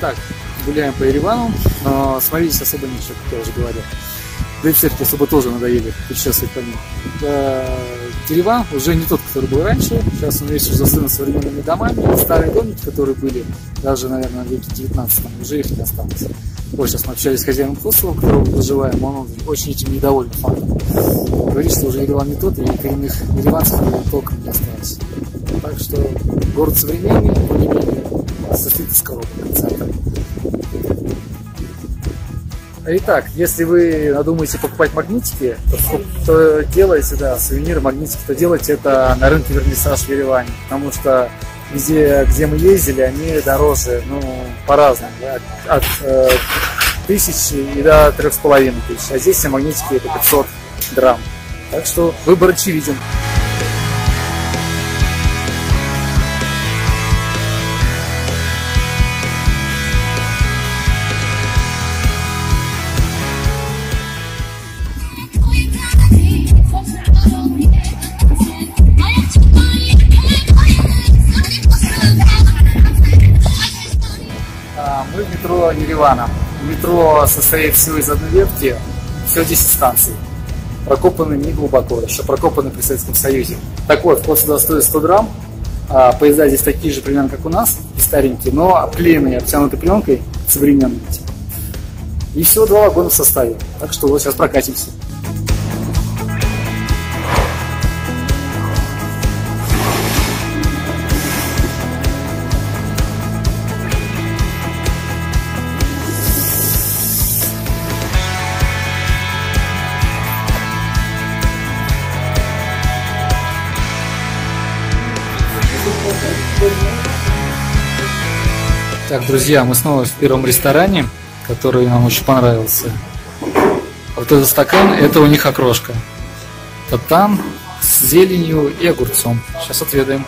так, гуляем по Еревану, но смотрите особо ничего, как я уже говорил. Да и все-таки особо тоже надоели путешествовать по ним. Ереван уже не тот, который был раньше. Сейчас он весь уже застроен современными домами. Старые домики, которые были даже, наверное, в веке 19 уже их не осталось. Вот сейчас мы общались с хозяином хостела, которого проживаем, он очень этим недоволен фактом. Говорит, что уже Ереван не тот, и коренных ереванцев толком не осталось. Так что город современный, но не менее состоит из коробок центра. Итак, если вы надумаете покупать магнитики, то, то делайте, да, сувениры, магнитики, то делайте это на рынке Вернисаж в Ереване, потому что где, где мы ездили, они дороже, ну, по-разному, да, от, э, тысячи и до трех с половиной тысяч, а здесь все магнитики это 500 грамм. Так что выбор очевиден. Метро. Метро состоит всего из одной ветки, всего 10 станций. Прокопаны не глубоко, еще прокопаны при Советском Союзе. Так вот, вход сюда стоит 100 грамм. А поезда здесь такие же примерно, как у нас, и старенькие, но обклеенные, обтянуты пленкой современной. И всего два вагона в составе. Так что вот сейчас прокатимся. Так, друзья, мы снова в первом ресторане, который нам очень понравился. Вот этот стакан, это у них окрошка. Татан с зеленью и огурцом. Сейчас отведаем.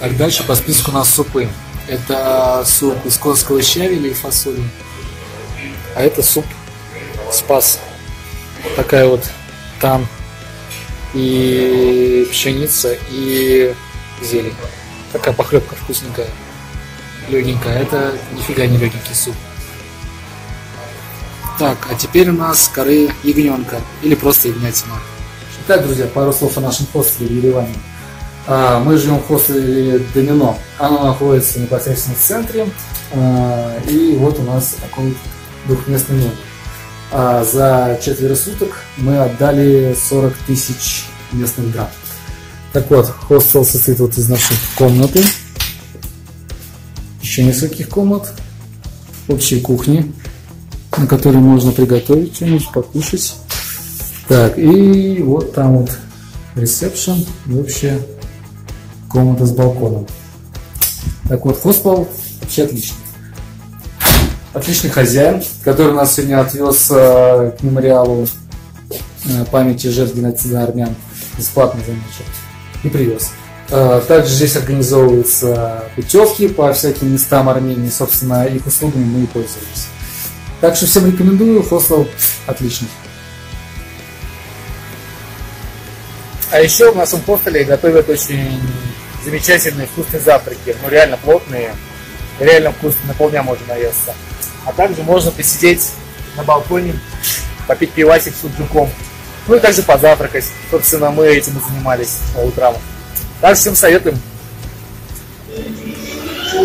Так, дальше по списку у нас супы. Это суп из конского щавеля и фасоли. А это суп спас. Такая вот там и пшеница, и зелень. Такая похлебка вкусненькая легенькая. Это нифига не легенький суп. Так, а теперь у нас коры ягненка или просто ягнятина. Итак, друзья, пару слов о нашем хостеле в Ереване. А, мы живем в хостеле Домино. Оно находится непосредственно в центре. А, и вот у нас такой двухместный номер. А, за четверо суток мы отдали 40 тысяч местных драм. Так вот, хостел состоит вот из нашей комнаты еще нескольких комнат, общей кухни, на которой можно приготовить что-нибудь, покушать. Так, и вот там вот ресепшн и общая комната с балконом. Так вот, хоспал вообще отличный. Отличный хозяин, который нас сегодня отвез э, к мемориалу э, памяти жертв геноцида армян. Бесплатно, замечу. И привез. Э, также здесь организовываются путевки по всяким местам Армении, собственно, их услугами мы и пользовались. Так что всем рекомендую, хостел отличный. А еще в нашем хостеле готовят очень замечательные вкусные завтраки, ну реально плотные, реально вкусные, на полдня можно наесться. А также можно посидеть на балконе, попить пивасик с суджуком, ну и также позавтракать. Собственно, мы этим и занимались по утрам. Так, всем советуем. Thank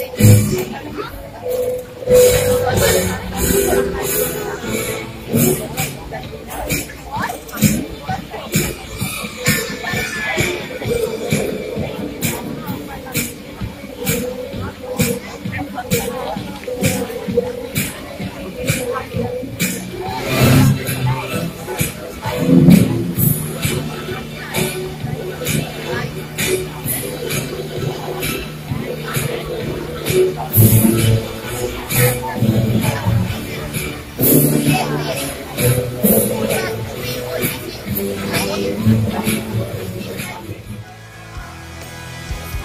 you.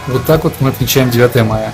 Вот так вот мы отмечаем 9 мая.